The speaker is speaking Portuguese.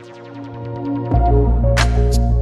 Música